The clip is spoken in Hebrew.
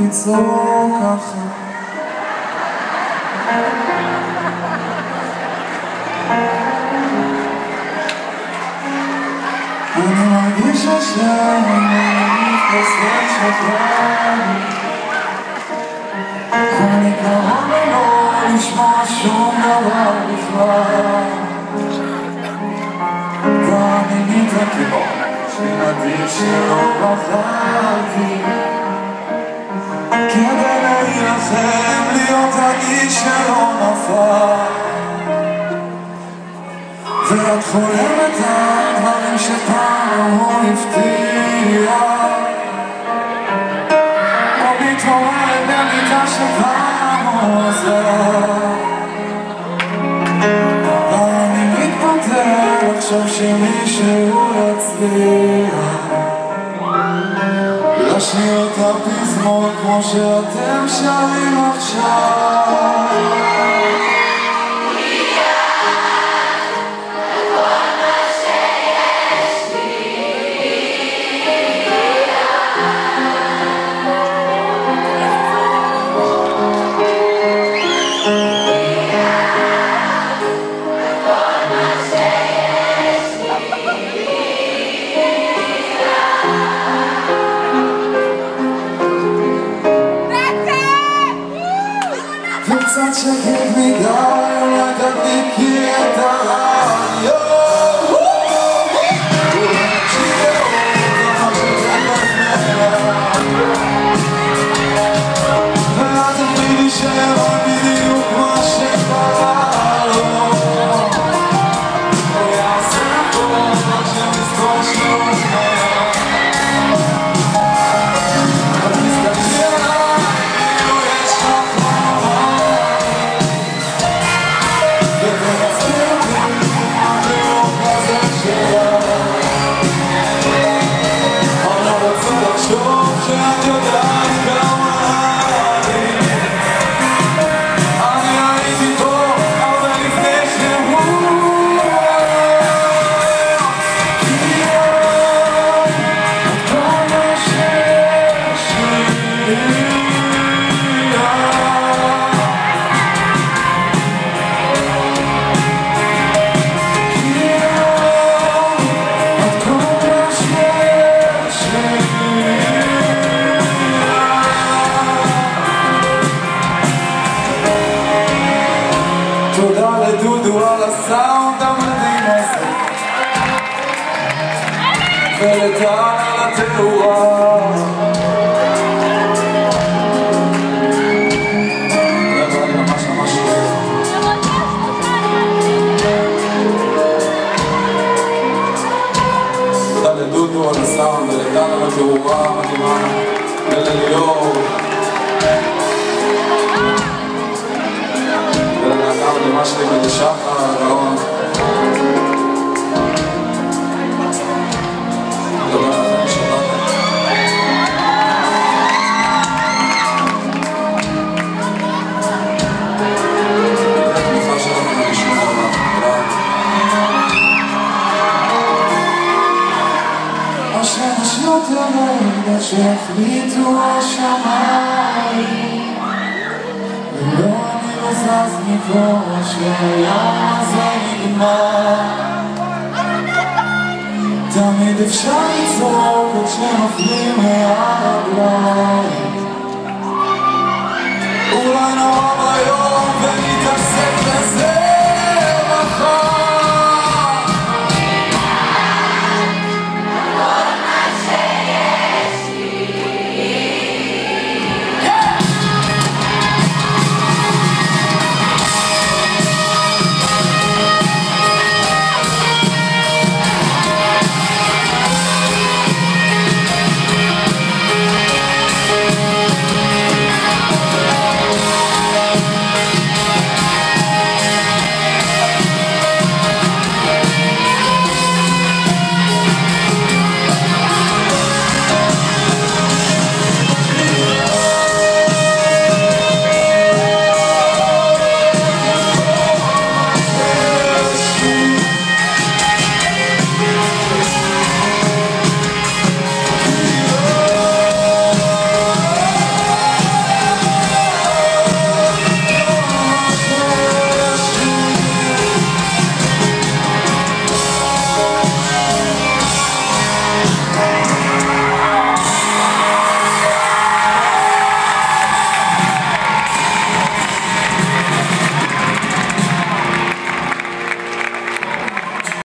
לצעוק ככה. אני מרגיש שאני מתפספס שקרני אני קרוב לא לשמוע שום דבר בכלל. ואני מתעכב שנתי שלא בחרתי כדי להילחם להיות האיש שלא נפל. ואת חולמת על דברים שפעם הוא הבטיח או מתעוררת במיטה שפעם הוא עזר אני מתפטר לחשוב שמישהו יצליח לשיר את הפזמון כמו שאתם שרים עכשיו It's such a give me down like a big kid. הסאונד המדהים הזה ולטל על התאורה לדודו על הסאונד ולטל על התאורה המדהימה ולליאור וללהקה המדהימה שלי ולשחר שנשנות לרגע שהחליטו השמיים ולא אני לא זז מפה שהים הזה נגמר תמיד אפשר לצעוק עד שנופלים מהרגליים